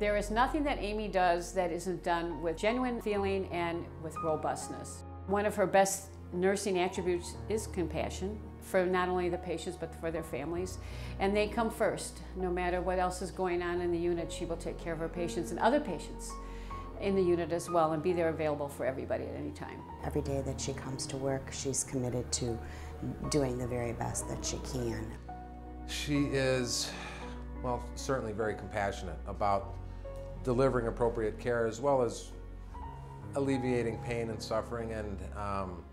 There is nothing that Amy does that isn't done with genuine feeling and with robustness. One of her best nursing attributes is compassion for not only the patients but for their families. And they come first. No matter what else is going on in the unit, she will take care of her patients and other patients in the unit as well and be there available for everybody at any time. Every day that she comes to work, she's committed to doing the very best that she can. She is, well, certainly very compassionate about delivering appropriate care as well as alleviating pain and suffering and um,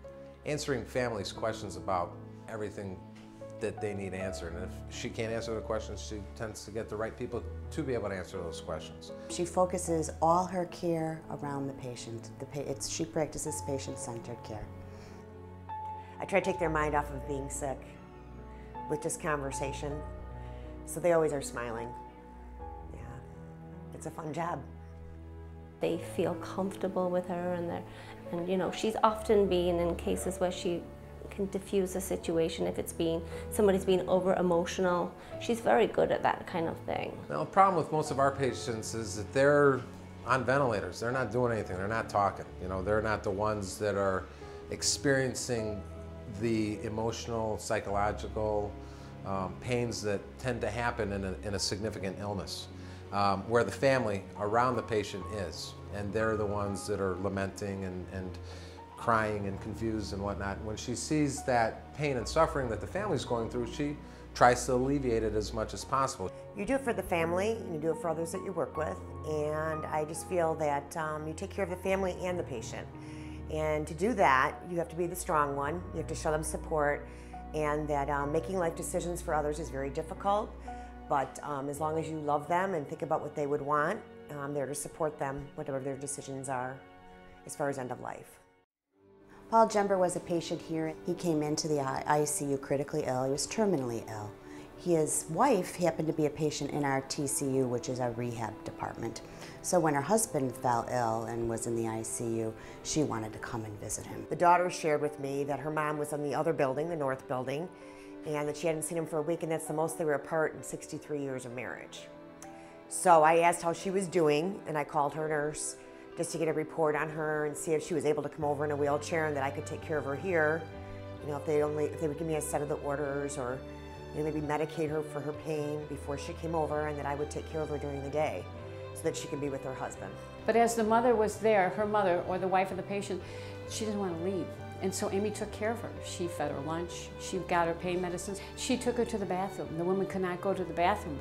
answering families' questions about everything that they need answered. And if she can't answer the questions, she tends to get the right people to be able to answer those questions. She focuses all her care around the patient. The pa it's, she practices patient-centered care. I try to take their mind off of being sick with just conversation. So they always are smiling. It's a fun job. They feel comfortable with her and they're, and you know, she's often been in cases where she can diffuse a situation if it's being somebody's being over emotional. She's very good at that kind of thing. Now, the problem with most of our patients is that they're on ventilators. They're not doing anything. They're not talking. You know, they're not the ones that are experiencing the emotional, psychological um, pains that tend to happen in a, in a significant illness, um, where the family around the patient is, and they're the ones that are lamenting and, and crying and confused and whatnot. When she sees that pain and suffering that the family's going through, she tries to alleviate it as much as possible. You do it for the family, and you do it for others that you work with, and I just feel that um, you take care of the family and the patient. And to do that, you have to be the strong one, you have to show them support, and that um, making life decisions for others is very difficult, but um, as long as you love them and think about what they would want, I'm there to support them, whatever their decisions are, as far as end of life. Paul Jember was a patient here. He came into the ICU critically ill. He was terminally ill. His wife happened to be a patient in our TCU, which is our rehab department. So when her husband fell ill and was in the ICU, she wanted to come and visit him. The daughter shared with me that her mom was in the other building, the north building, and that she hadn't seen him for a week, and that's the most they were apart in 63 years of marriage. So I asked how she was doing, and I called her nurse, just to get a report on her and see if she was able to come over in a wheelchair and that I could take care of her here. You know, if they only if they would give me a set of the orders or you know, maybe medicate her for her pain before she came over and that I would take care of her during the day so that she could be with her husband. But as the mother was there, her mother or the wife of the patient, she didn't want to leave. And so Amy took care of her. She fed her lunch, she got her pain medicines. She took her to the bathroom. The woman could not go to the bathroom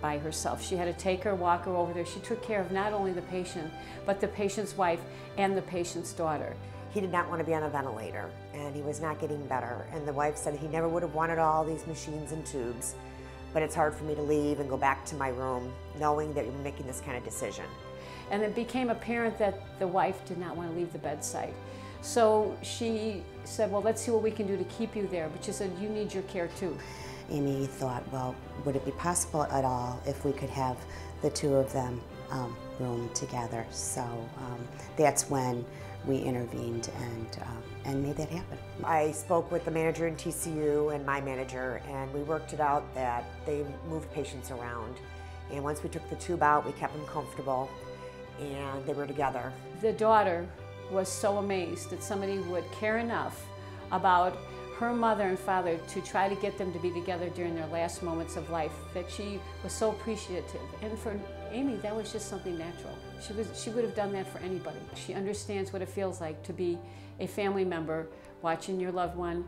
by herself. She had to take her, walk her over there. She took care of not only the patient, but the patient's wife and the patient's daughter. He did not want to be on a ventilator, and he was not getting better. And the wife said he never would have wanted all these machines and tubes, but it's hard for me to leave and go back to my room knowing that you're making this kind of decision. And it became apparent that the wife did not want to leave the bedside. So she said, well, let's see what we can do to keep you there. But she said, you need your care too. Amy thought, well, would it be possible at all if we could have the two of them um, room together? So um, that's when we intervened and, um, and made that happen. I spoke with the manager in TCU and my manager, and we worked it out that they moved patients around. And once we took the tube out, we kept them comfortable, and they were together. The daughter was so amazed that somebody would care enough about her mother and father to try to get them to be together during their last moments of life that she was so appreciative. And for Amy that was just something natural. She was she would have done that for anybody. She understands what it feels like to be a family member watching your loved one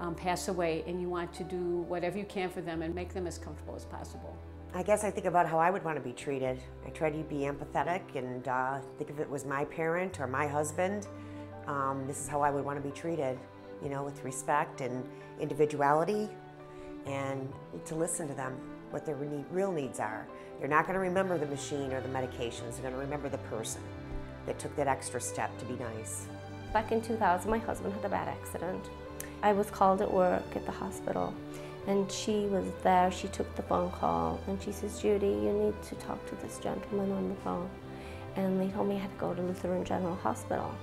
um, pass away and you want to do whatever you can for them and make them as comfortable as possible I guess I think about how I would want to be treated. I try to be empathetic and uh, think if it was my parent or my husband, um, this is how I would want to be treated you know, with respect and individuality, and to listen to them, what their real needs are. They're not going to remember the machine or the medications, they're going to remember the person that took that extra step to be nice. Back in 2000, my husband had a bad accident. I was called at work at the hospital, and she was there. She took the phone call, and she says, Judy, you need to talk to this gentleman on the phone. And they told me I had to go to Lutheran General Hospital.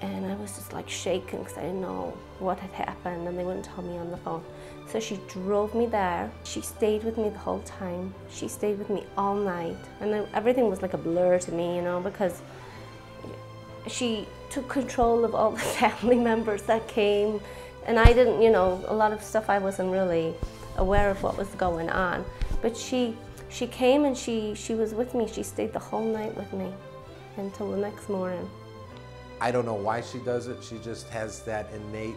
and I was just like shaking because I didn't know what had happened and they wouldn't tell me on the phone. So she drove me there. She stayed with me the whole time. She stayed with me all night. And everything was like a blur to me, you know, because she took control of all the family members that came. And I didn't, you know, a lot of stuff I wasn't really aware of what was going on. But she she came and she, she was with me. She stayed the whole night with me until the next morning. I don't know why she does it. She just has that innate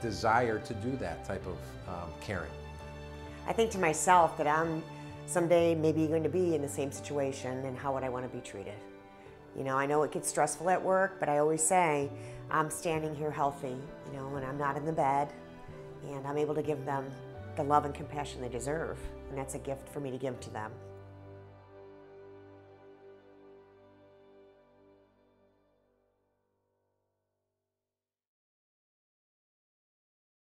desire to do that type of um, caring. I think to myself that I'm someday maybe going to be in the same situation and how would I want to be treated. You know, I know it gets stressful at work, but I always say I'm standing here healthy, you know, and I'm not in the bed, and I'm able to give them the love and compassion they deserve, and that's a gift for me to give to them.